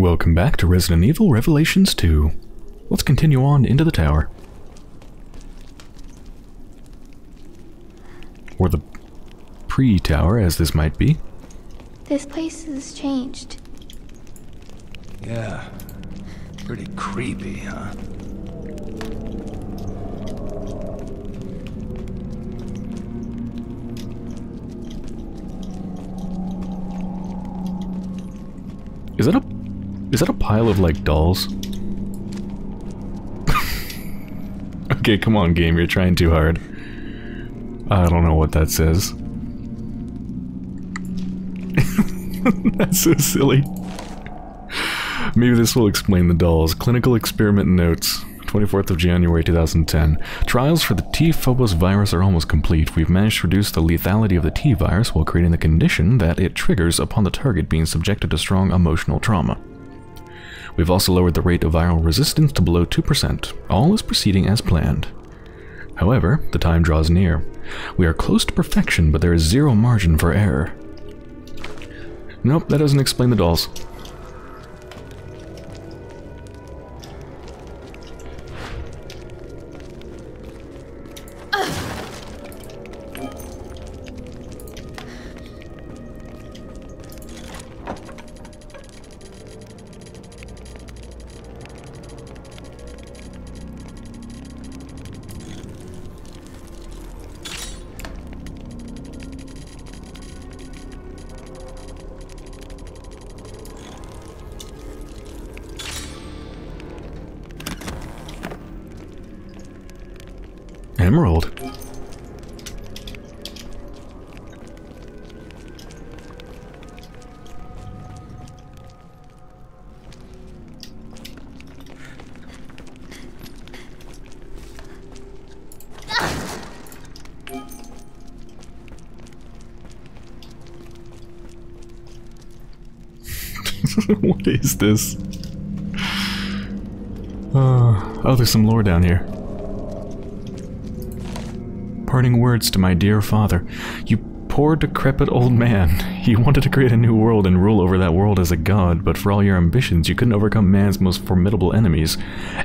Welcome back to Resident Evil Revelations 2. Let's continue on into the tower. Or the pre-tower, as this might be. This place has changed. Yeah. Pretty creepy, huh? Is that a pile of like dolls? okay, come on game, you're trying too hard. I don't know what that says. That's so silly. Maybe this will explain the dolls. Clinical experiment notes. 24th of January 2010. Trials for the T-Phobos virus are almost complete. We've managed to reduce the lethality of the T-virus while creating the condition that it triggers upon the target being subjected to strong emotional trauma. We've also lowered the rate of viral resistance to below 2%. All is proceeding as planned. However, the time draws near. We are close to perfection, but there is zero margin for error. Nope, that doesn't explain the dolls. Emerald. what is this? Uh, oh, there's some lore down here. Parting words to my dear father. You poor decrepit old man. You wanted to create a new world and rule over that world as a god, but for all your ambitions, you couldn't overcome man's most formidable enemies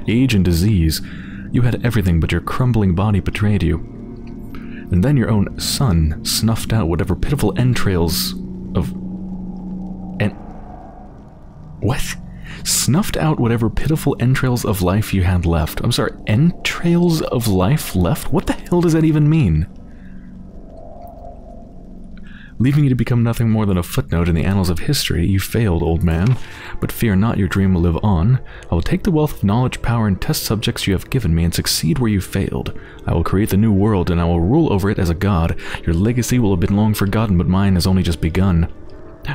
age and disease. You had everything, but your crumbling body betrayed you. And then your own son snuffed out whatever pitiful entrails of. And. What? Snuffed out whatever pitiful entrails of life you had left. I'm sorry, entrails of life left? What the hell does that even mean? Leaving you to become nothing more than a footnote in the annals of history, you failed, old man. But fear not, your dream will live on. I will take the wealth of knowledge, power, and test subjects you have given me and succeed where you failed. I will create the new world, and I will rule over it as a god. Your legacy will have been long forgotten, but mine has only just begun.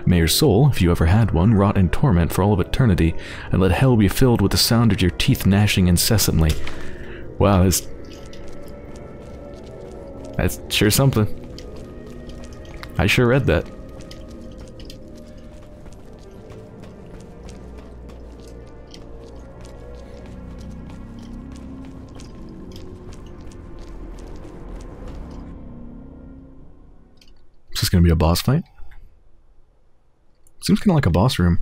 May your soul, if you ever had one, rot in torment for all of eternity, and let hell be filled with the sound of your teeth gnashing incessantly. Wow, that's... That's sure something. I sure read that. Is this gonna be a boss fight? Seems kind of like a boss room.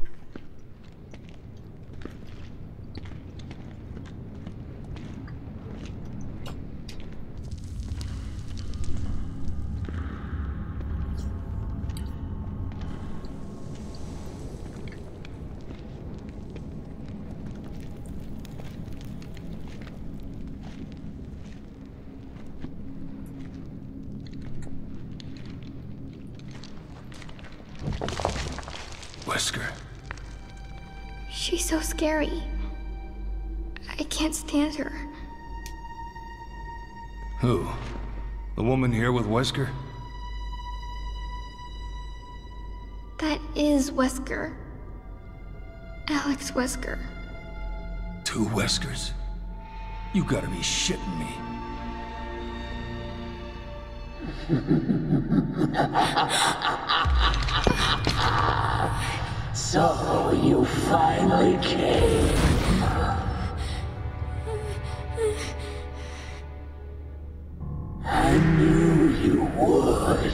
Wesker? That is Wesker. Alex Wesker. Two Weskers? You gotta be shitting me. So you finally came. you would.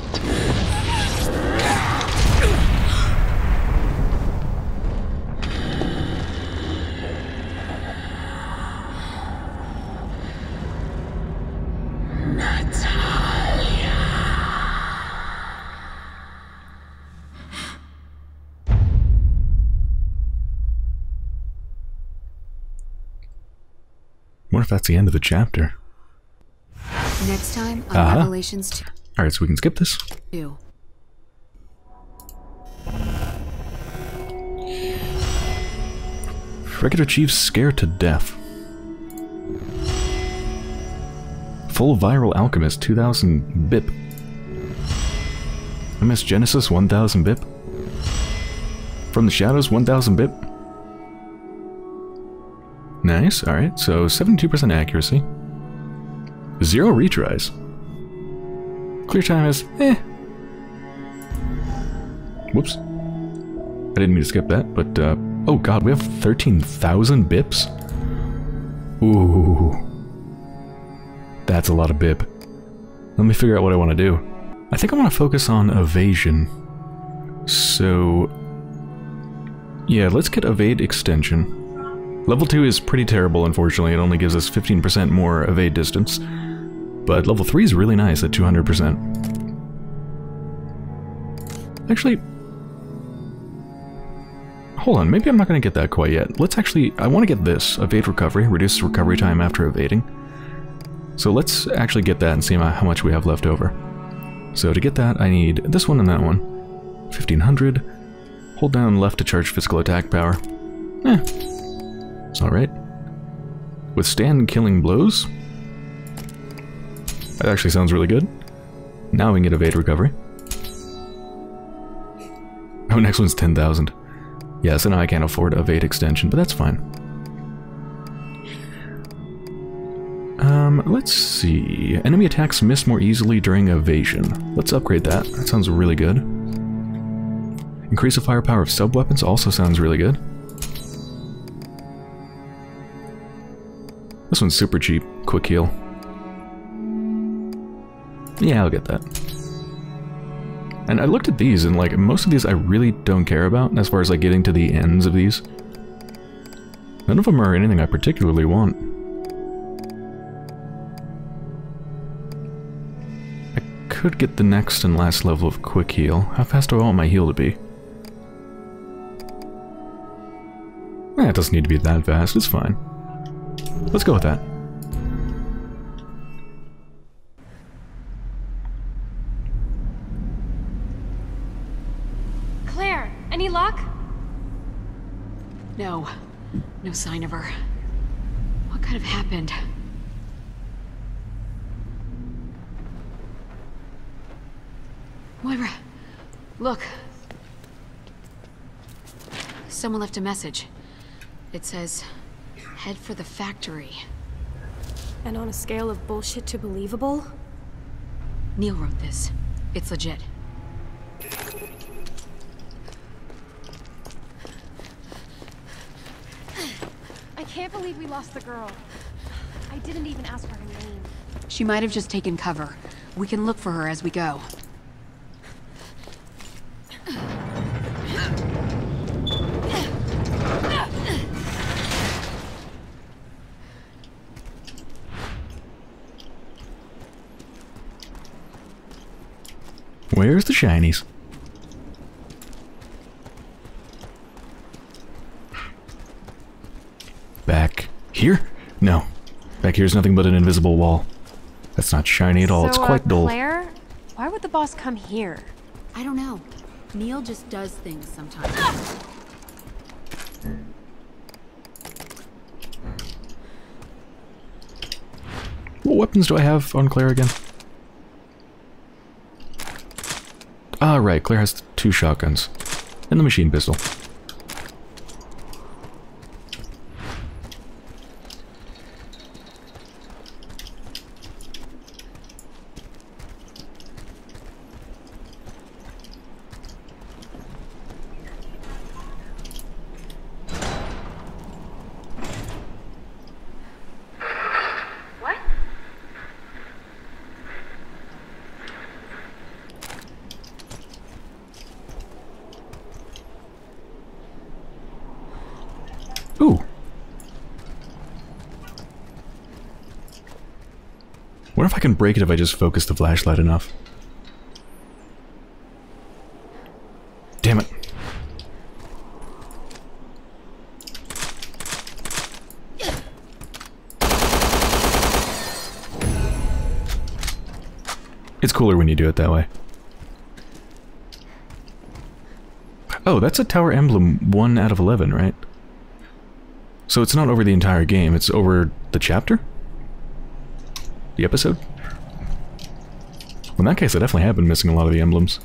What if that's the end of the chapter? Next time on Uh-huh. Revelations Alright, so we can skip this. 2. Regular Chief's scared to death. Full Viral Alchemist 2000 BIP. MS Genesis 1000 BIP. From the Shadows 1000 BIP. Nice, alright, so 72% accuracy. Zero retries. Clear time is eh. Whoops. I didn't mean to skip that, but uh, oh god, we have 13,000 bips? Ooh. That's a lot of bip. Let me figure out what I want to do. I think I want to focus on evasion. So... Yeah, let's get evade extension. Level 2 is pretty terrible, unfortunately. It only gives us 15% more evade distance. But level 3 is really nice at 200%. Actually, Hold on, maybe I'm not going to get that quite yet. Let's actually, I want to get this, evade recovery, reduces recovery time after evading. So let's actually get that and see how much we have left over. So to get that, I need this one and that one. 1500. Hold down left to charge physical attack power. Eh, it's alright. Withstand killing blows. That actually sounds really good. Now we can get evade recovery. Oh, next one's 10,000. Yeah, so now I can't afford evade extension, but that's fine. Um, let's see. Enemy attacks miss more easily during evasion. Let's upgrade that. That sounds really good. Increase the firepower of sub-weapons also sounds really good. This one's super cheap. Quick heal. Yeah, I'll get that. And I looked at these, and like, most of these I really don't care about, as far as like getting to the ends of these. None of them are anything I particularly want. I could get the next and last level of quick heal. How fast do I want my heal to be? Eh, it doesn't need to be that fast, it's fine. Let's go with that. No sign of her. What could have happened? Moira, look. Someone left a message. It says, head for the factory. And on a scale of bullshit to believable? Neil wrote this. It's legit. I can't believe we lost the girl. I didn't even ask for her name. She might have just taken cover. We can look for her as we go. Where's the shinies? Back here? No. Back here's nothing but an invisible wall. That's not shiny at all, it's So, uh, quite dull. Claire? Why would the boss come here? I don't know. Neil just does things sometimes. What weapons do I have on Claire again? Ah, right, Claire has two shotguns. And the machine pistol. can break it if I just focus the flashlight enough. Damn it. It's cooler when you do it that way. Oh, that's a tower emblem 1 out of 11, right? So it's not over the entire game, it's over the chapter? The episode? In that case, I definitely have been missing a lot of the emblems.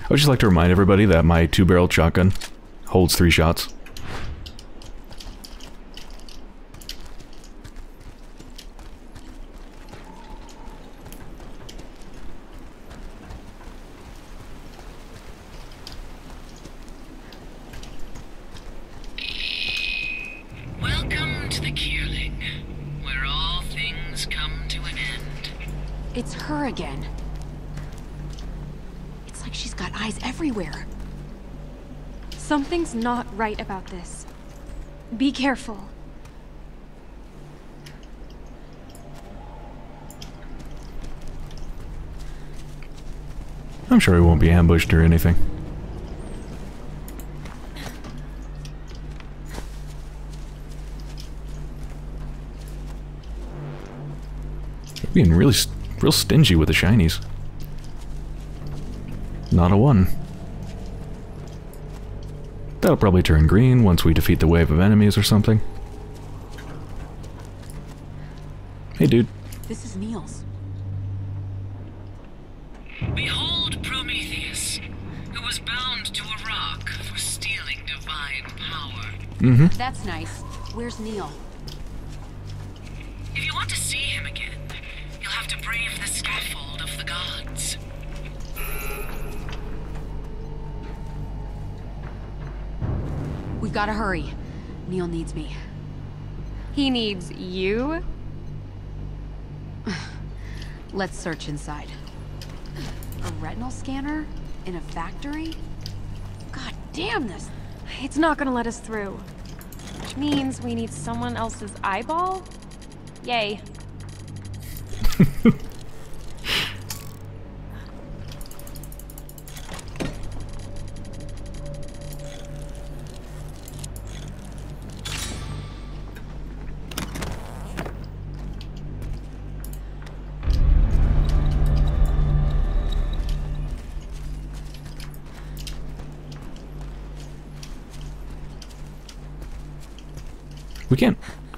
I would just like to remind everybody that my two-barreled shotgun holds three shots. Not right about this. Be careful. I'm sure we won't be ambushed or anything. They're being really, real stingy with the shinies. Not a one. That'll probably turn green once we defeat the wave of enemies or something. Hey dude. This is Neil's. Behold Prometheus, who was bound to a rock for stealing divine power. Mm-hmm. That's nice. Where's Neil? Gotta hurry. Neil needs me. He needs you? Let's search inside. A retinal scanner? In a factory? God damn this! It's not gonna let us through. Which means we need someone else's eyeball? Yay.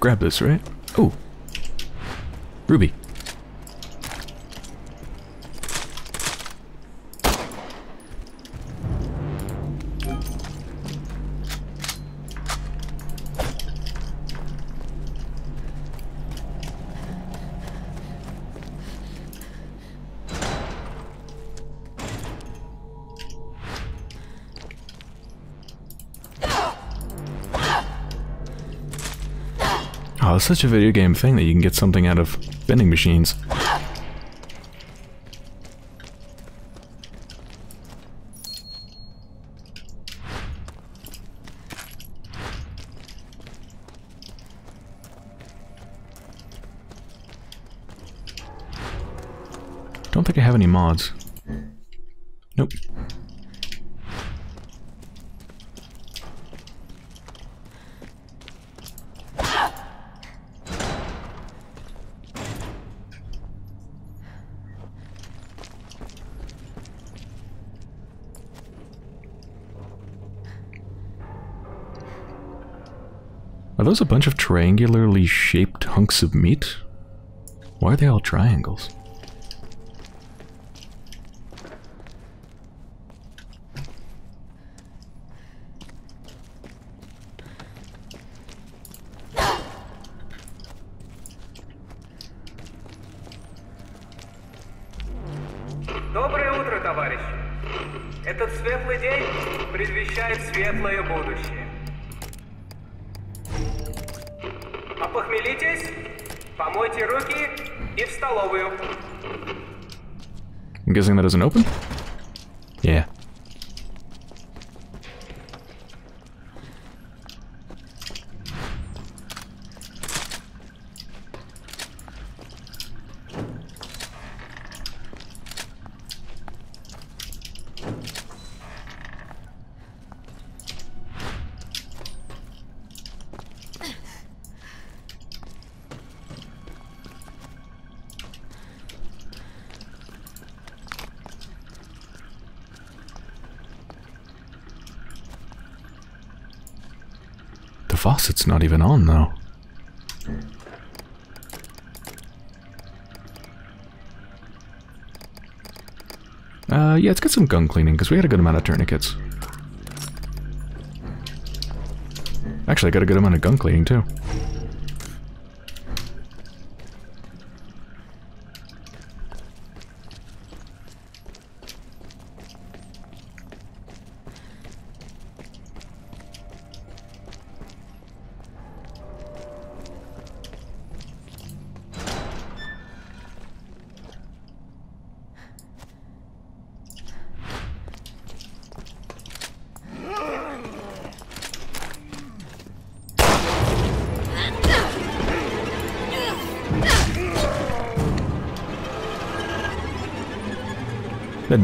grab this, right? Oh. Ruby. Such a video game thing that you can get something out of vending machines. Don't think I have any mods. Nope. Those a bunch of triangularly shaped hunks of meat? Why are they all triangles? Faucet's not even on, though. Uh, yeah, let's get some gun cleaning, because we had a good amount of tourniquets. Actually, I got a good amount of gun cleaning, too.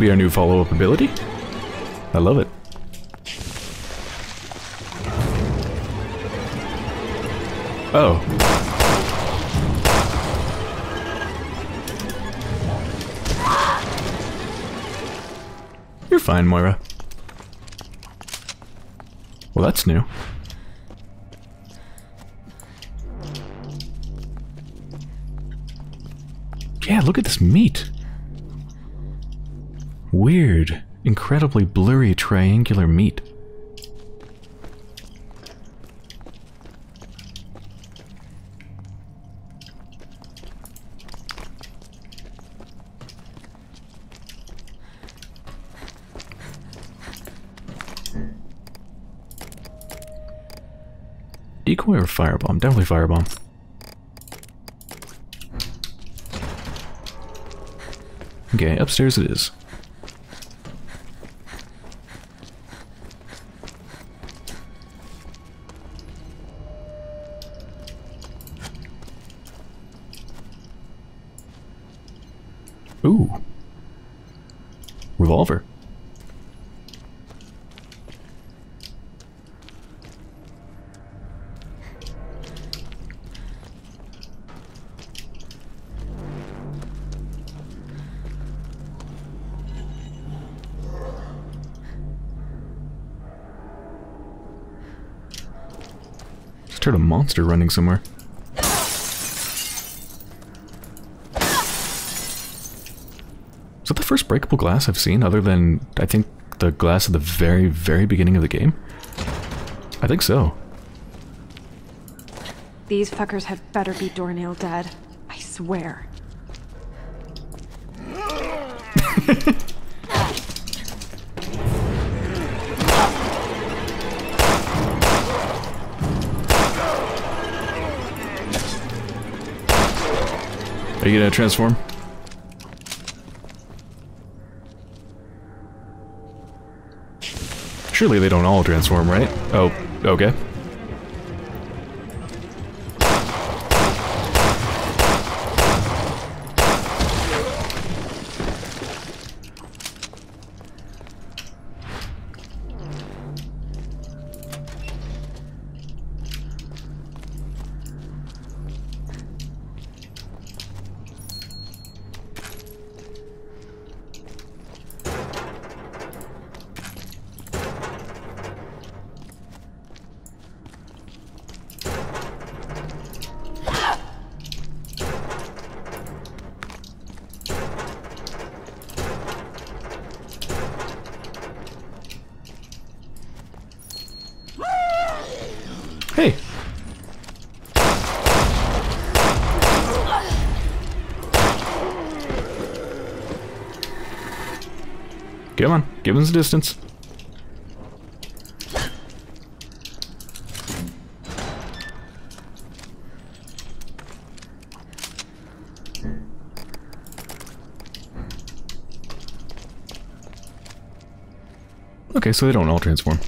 Be our new follow-up ability. I love it. Oh. You're fine, Moira. Well, that's new. Yeah, look at this meat. Weird, incredibly blurry triangular meat. Decoy or firebomb? Definitely firebomb. Okay, upstairs it is. Monster running somewhere. Is that the first breakable glass I've seen, other than, I think, the glass at the very, very beginning of the game? I think so. These fuckers had better be doornail dead. I swear. Are you gonna transform? Surely they don't all transform, right? Oh, okay. Hey. Distance. Okay, so they don't all transform.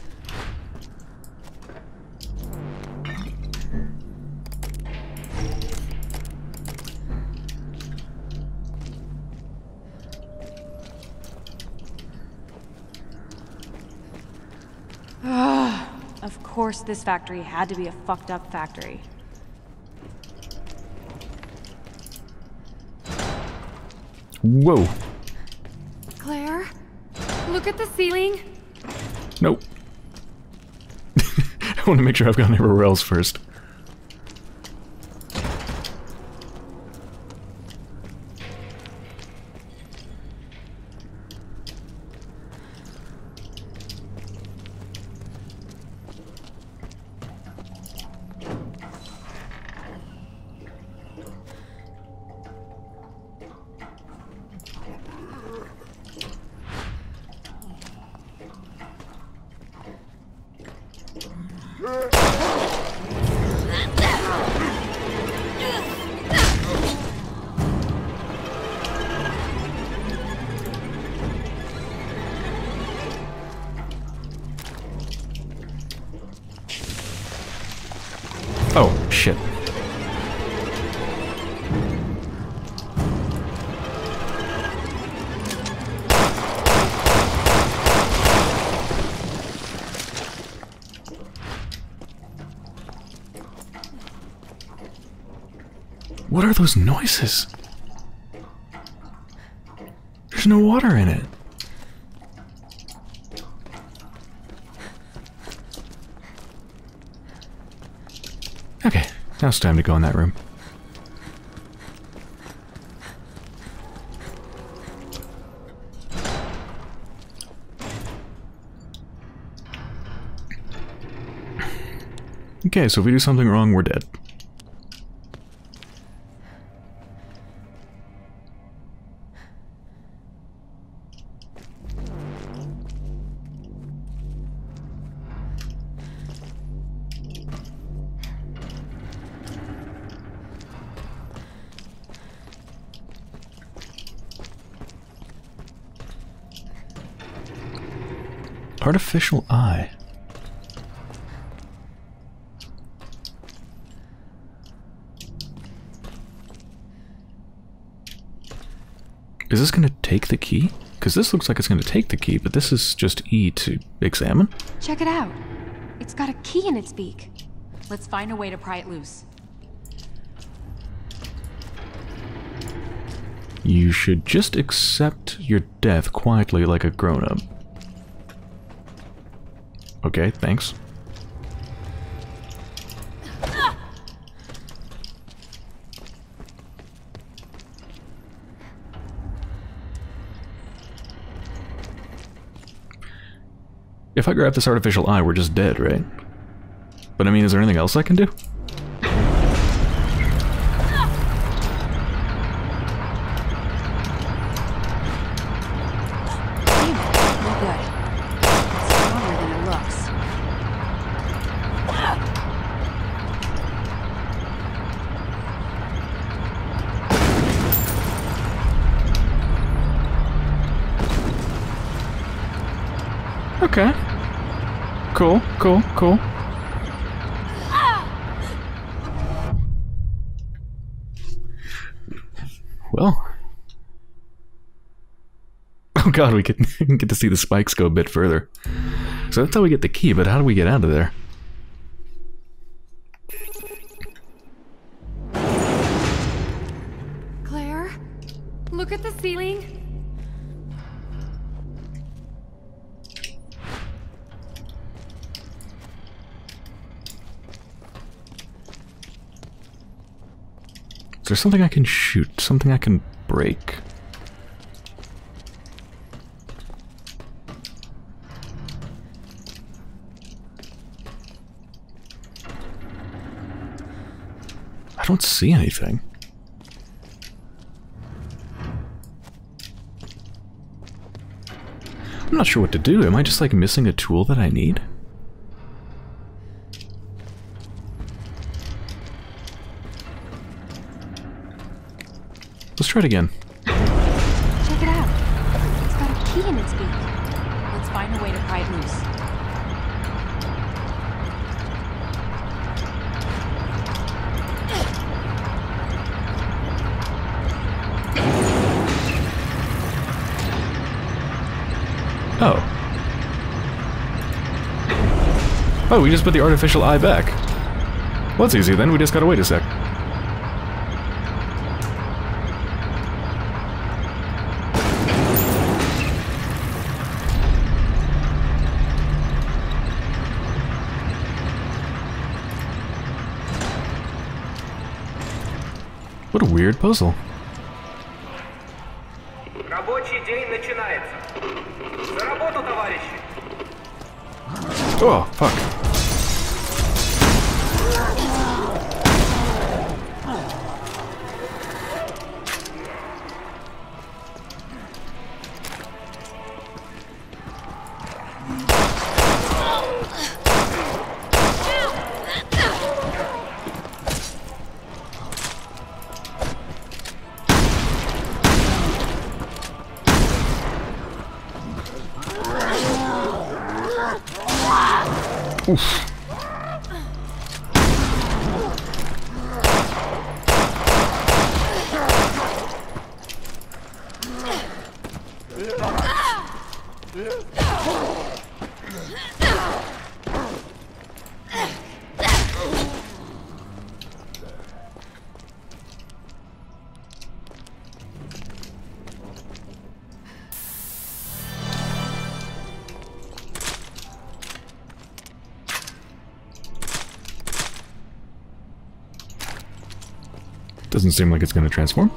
This factory had to be a fucked up factory. Whoa. Claire? Look at the ceiling. Nope. I want to make sure I've gone everywhere else first. What are those noises? There's no water in it. Okay, now it's time to go in that room. Okay, so if we do something wrong, we're dead. Artificial eye. Is this going to take the key? Because this looks like it's going to take the key, but this is just E to examine. Check it out. It's got a key in its beak. Let's find a way to pry it loose. You should just accept your death quietly like a grown-up. Okay, thanks. If I grab this artificial eye, we're just dead, right? But I mean, is there anything else I can do? Damn, no good. It's stronger than it looks. Okay. Cool, cool. Well. Oh god, we get, get to see the spikes go a bit further. So that's how we get the key, but how do we get out of there? There something I can shoot? Something I can break? I don't see anything. I'm not sure what to do. Am I just like missing a tool that I need? Try it again. Check it out. It's got a key in its beak. Let's find a way to pry it loose. Oh. Oh, we just put the artificial eye back. Well, that's easy then. We just gotta wait a sec. What a weird puzzle. Uf. Doesn't seem like it's going to transform.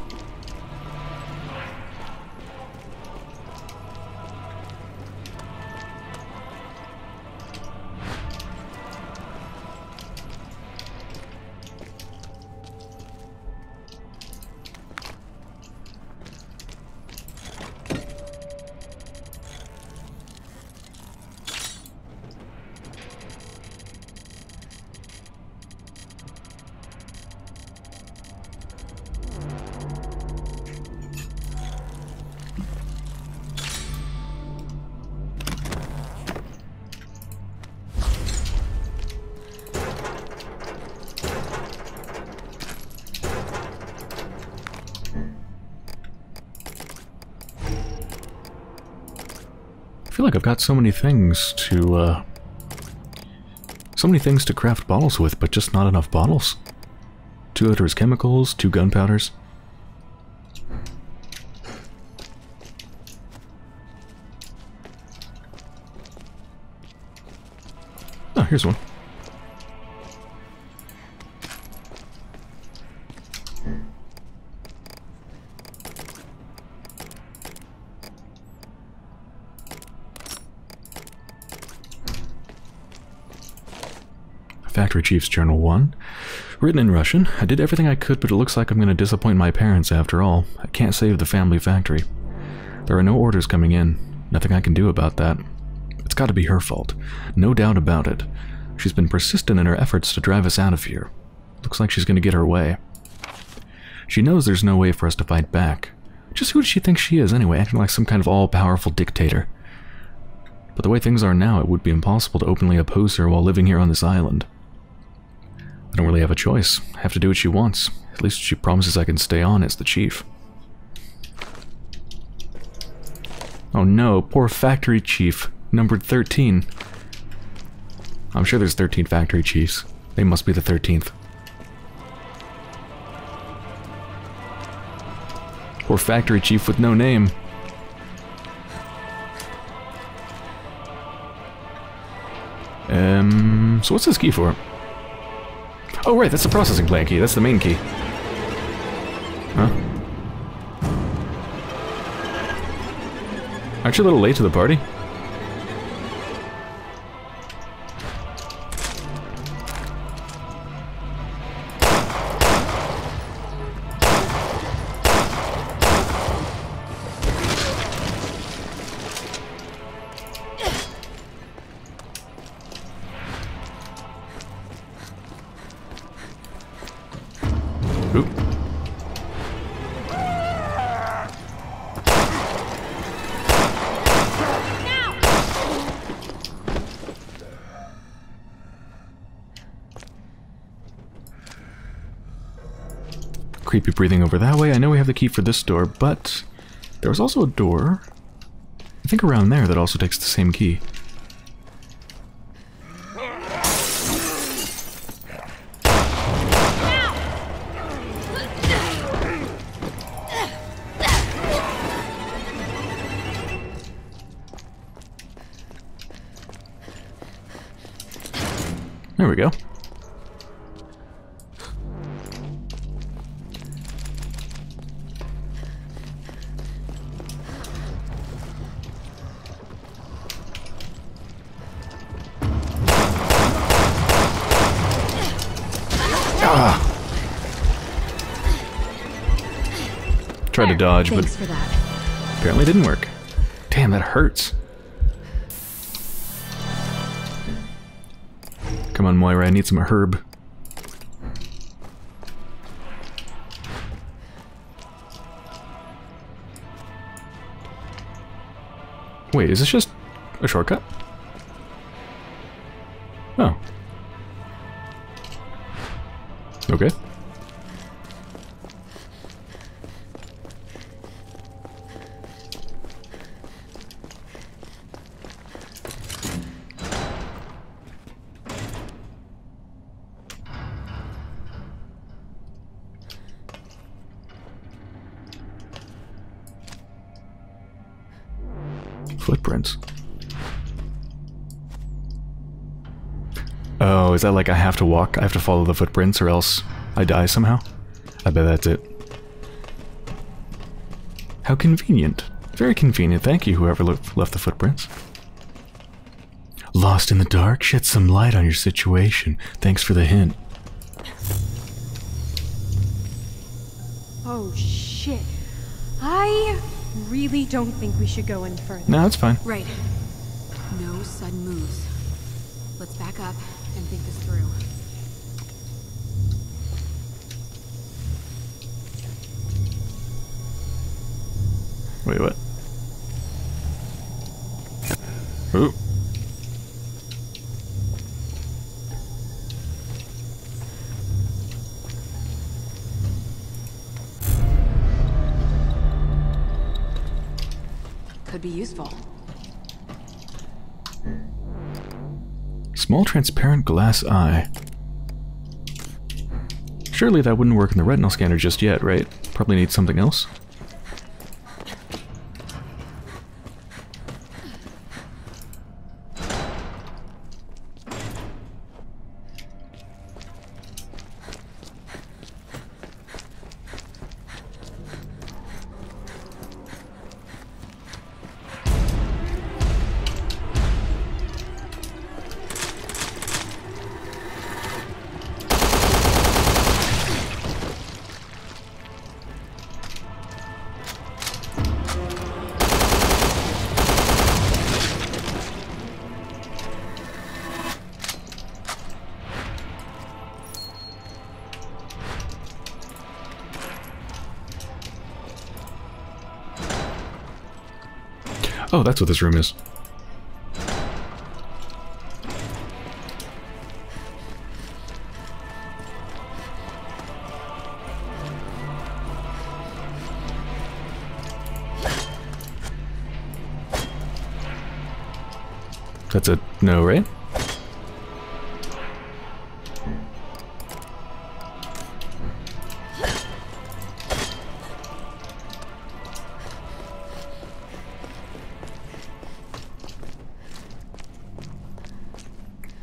Feel like I've got so many things to, uh... So many things to craft bottles with, but just not enough bottles. Two odorous chemicals, two gunpowders. Oh, here's one. Factory Chief's Journal 1. Written in Russian. I did everything I could, but it looks like I'm going to disappoint my parents after all. I can't save the family factory. There are no orders coming in. Nothing I can do about that. It's got to be her fault. No doubt about it. She's been persistent in her efforts to drive us out of here. Looks like she's going to get her way. She knows there's no way for us to fight back. Just who does she think she is anyway, acting like some kind of all-powerful dictator? But the way things are now, it would be impossible to openly oppose her while living here on this island. I don't really have a choice. I have to do what she wants. At least she promises I can stay on as the chief. Oh no, poor factory chief. Numbered 13. I'm sure there's 13 factory chiefs. They must be the 13th. Poor factory chief with no name. Um, so what's this key for? Oh, right, that's the processing plant key. That's the main key. Huh? Aren't you a little late to the party? Breathing over that way. I know we have the key for this door, but there was also a door, I think around there, that also takes the same key. To dodge, Thanks but apparently didn't work. Damn, that hurts. Come on, Moira, I need some herb. Wait, is this just a shortcut? Is that like I have to walk? I have to follow the footprints or else I die somehow? I bet that's it. How convenient. Very convenient. Thank you, whoever le- left the footprints. Lost in the dark? Shed some light on your situation. Thanks for the hint. Oh shit. I really don't think we should go any further. No, it's fine. Right. No sudden moves. Let's back up and think this through. Wait, what? Ooh. Could be useful. Small transparent glass eye. Surely that wouldn't work in the retinal scanner just yet, right? Probably need something else. That's what this room is. That's a no, right?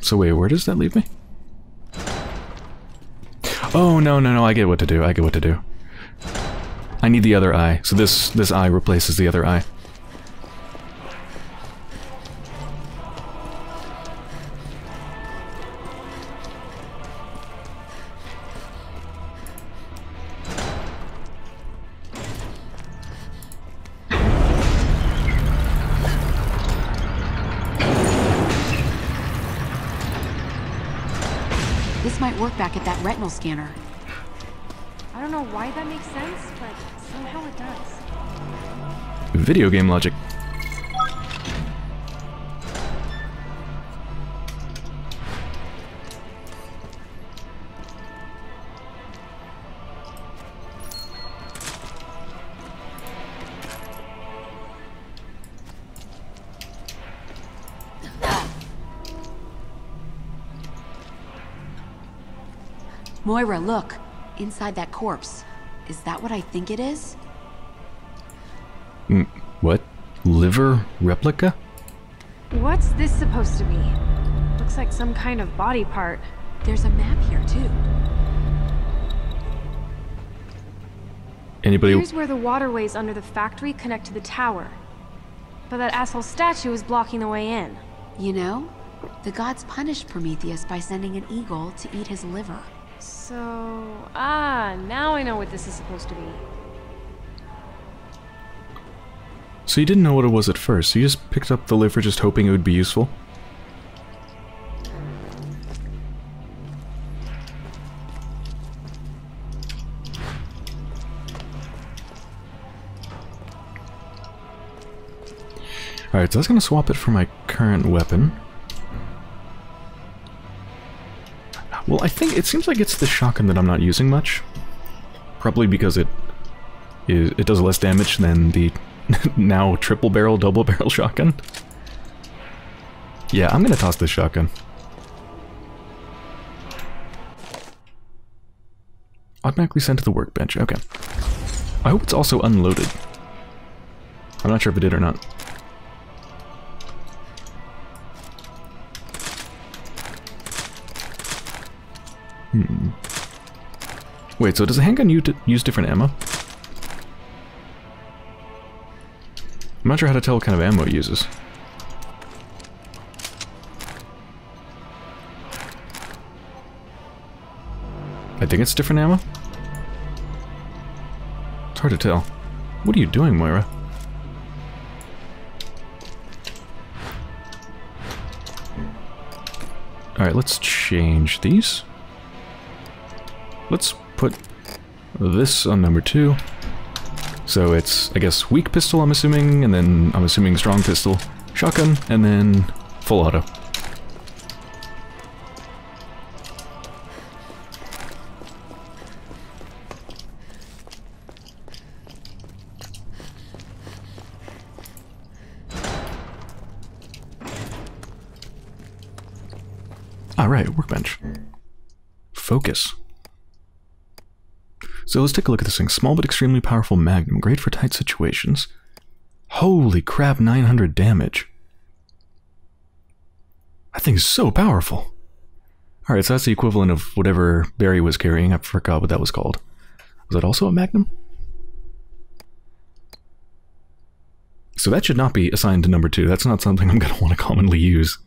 So wait, where does that leave me? Oh, no, no, no, I get what to do. I get what to do. I need the other eye. So this this eye replaces the other eye. Retinal scanner. I don't know why that makes sense, but somehow it does. Video game logic. Moira, look. Inside that corpse. Is that what I think it is? Mm, what? Liver replica? What's this supposed to be? Looks like some kind of body part. There's a map here, too. Anybody? Here's where the waterways under the factory connect to the tower. But that asshole statue is blocking the way in. You know, the gods punished Prometheus by sending an eagle to eat his liver. So, ah, now I know what this is supposed to be. So you didn't know what it was at first, you just picked up the liver just hoping it would be useful? Alright, so was going to swap it for my current weapon. I think it seems like it's the shotgun that I'm not using much. Probably because it is, it does less damage than the now triple barrel, double barrel shotgun. Yeah, I'm gonna toss this shotgun. Automatically sent to the workbench, okay. I hope it's also unloaded. I'm not sure if it did or not. Hmm. Wait, so does a handgun use different ammo? I'm not sure how to tell what kind of ammo it uses. I think it's different ammo? It's hard to tell. What are you doing, Moira? Alright, let's change these. Let's put this on number two. So it's, I guess, weak pistol, I'm assuming, and then I'm assuming strong pistol, shotgun, and then full auto. So let's take a look at this thing. Small but extremely powerful magnum. Great for tight situations. Holy crap, 900 damage. That thing's so powerful. Alright, so that's the equivalent of whatever Barry was carrying. I forgot what that was called. Was that also a magnum? So that should not be assigned to number two. That's not something I'm going to want to commonly use.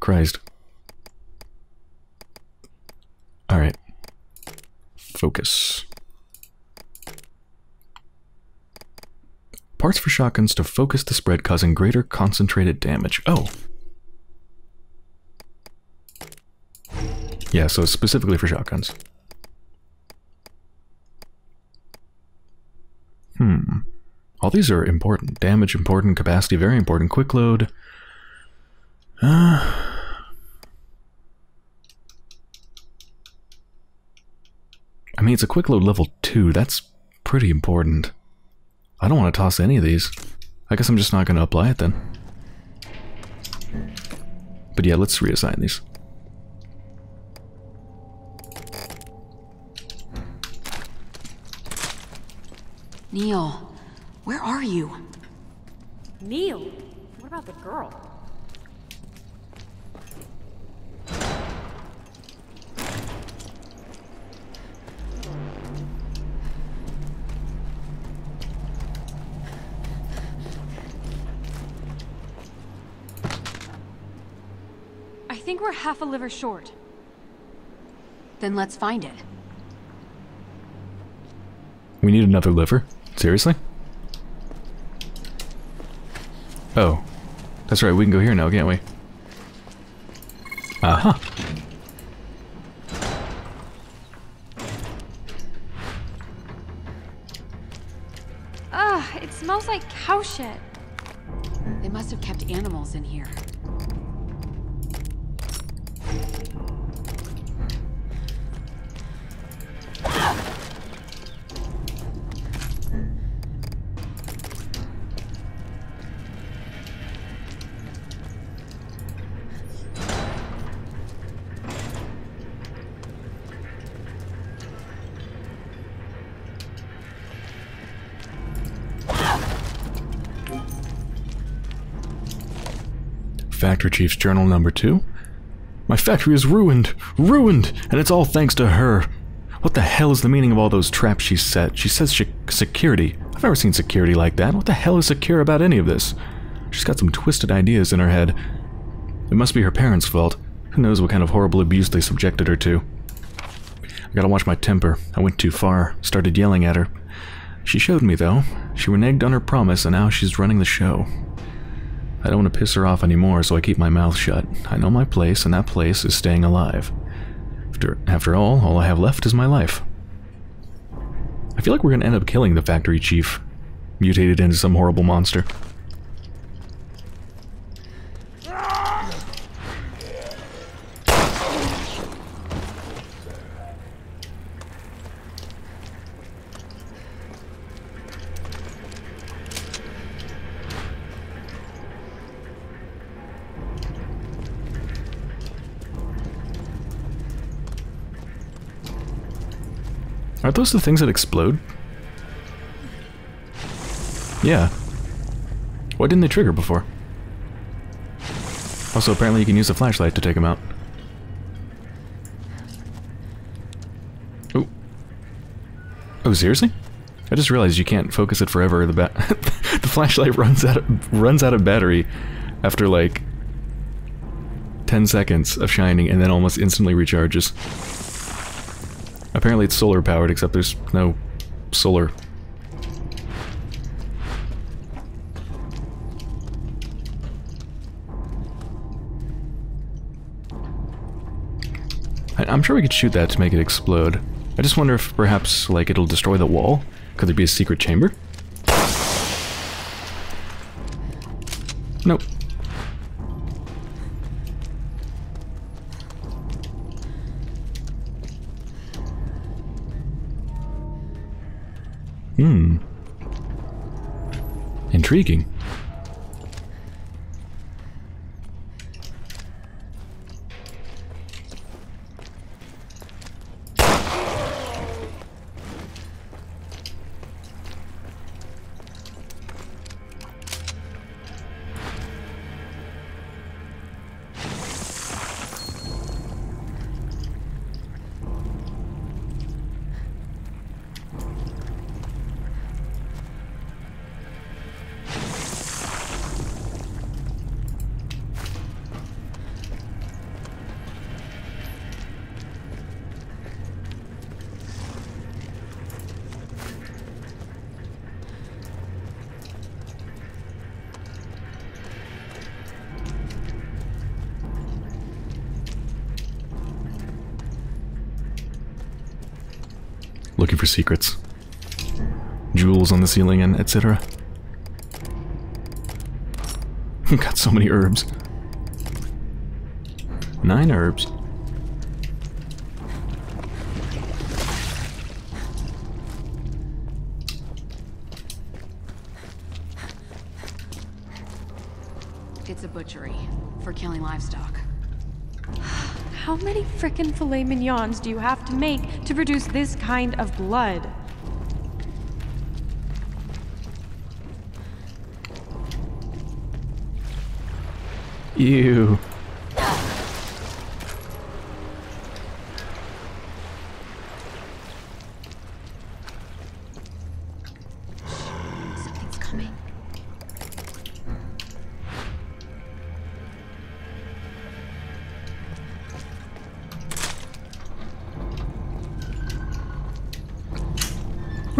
Christ. Alright. Focus. Parts for shotguns to focus the spread causing greater concentrated damage. Oh. Yeah, so specifically for shotguns. Hmm. All these are important. Damage important, capacity very important, quick load. Uh, I mean, it's a quick load level 2. That's pretty important. I don't want to toss any of these. I guess I'm just not going to apply it then. But yeah, let's reassign these. Neil, where are you? Neil? What about the girl? Think we're half a liver short. Then let's find it. We need another liver? Seriously? Oh. That's right, we can go here now, can't we? Aha. Uh -huh. Ugh, it smells like cow shit. They must have kept animals in here. Chief's Journal number two. My factory is ruined, ruined, and it's all thanks to her. What the hell is the meaning of all those traps she set? She says she security. I've never seen security like that. What the hell is secure about any of this? She's got some twisted ideas in her head. It must be her parents' fault. Who knows what kind of horrible abuse they subjected her to. I gotta watch my temper. I went too far, started yelling at her. She showed me, though. She reneged on her promise, and now she's running the show. I don't want to piss her off anymore, so I keep my mouth shut. I know my place, and that place is staying alive. After, after all, all I have left is my life. I feel like we're going to end up killing the factory chief, mutated into some horrible monster. Are those the things that explode? Yeah. Why didn't they trigger before? Also, apparently you can use a flashlight to take them out. Oh. Oh, seriously? I just realized you can't focus it forever. The bat the flashlight runs out of, runs out of battery after like 10 seconds of shining and then almost instantly recharges. Apparently it's solar powered, except there's no solar. I I'm sure we could shoot that to make it explode. I just wonder if perhaps, like, it'll destroy the wall? Could there be a secret chamber? Nope. Hmm. Intriguing. For secrets. Jewels on the ceiling and etc. Got so many herbs. Nine herbs. It's a butchery for killing livestock. How many frickin' filet mignons do you have to make to produce this kind of blood? Ew.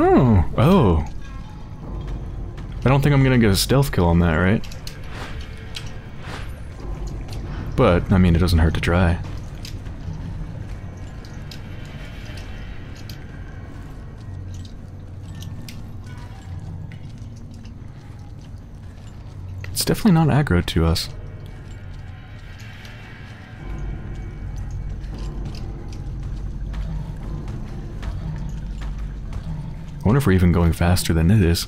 Oh. Oh. I don't think I'm gonna get a stealth kill on that, right? But, I mean, it doesn't hurt to try. It's definitely not aggro to us. If we're even going faster than it is.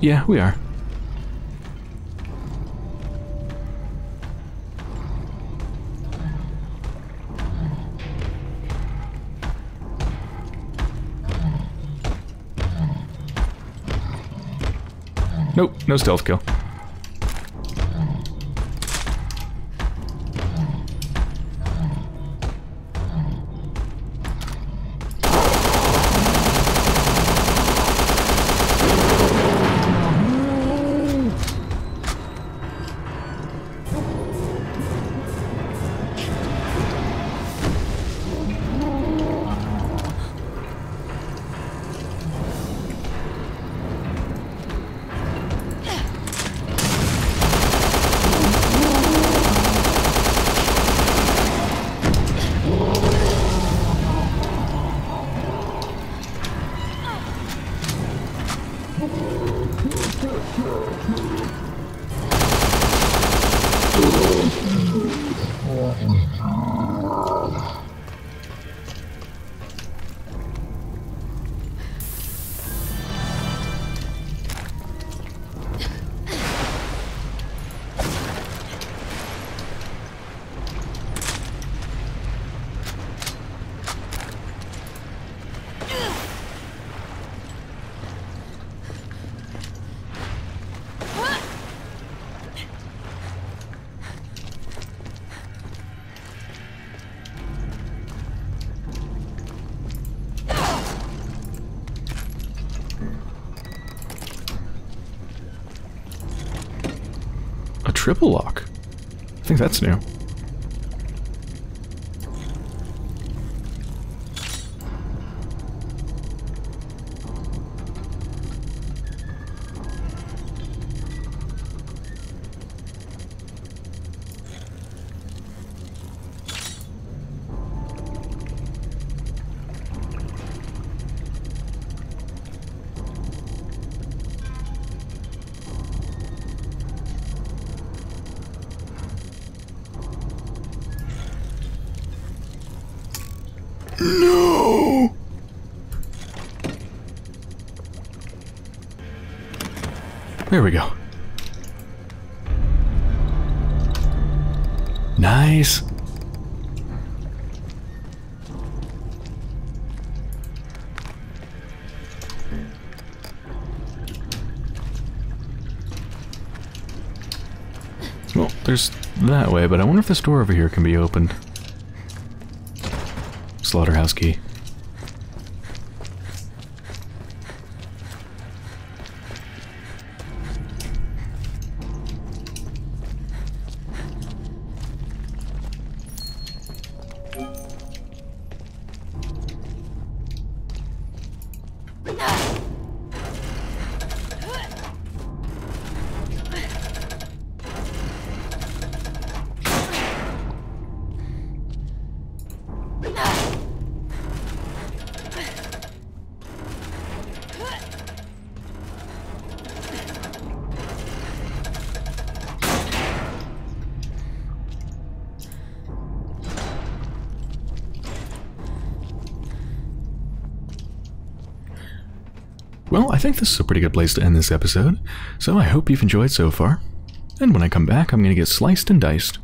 Yeah, we are. Nope, no stealth kill. Triple lock. I think that's new. No! There we go. Nice. Well, there's that way, but I wonder if this door over here can be opened. Slaughterhouse key. This is a pretty good place to end this episode, so I hope you've enjoyed so far. And when I come back, I'm going to get sliced and diced.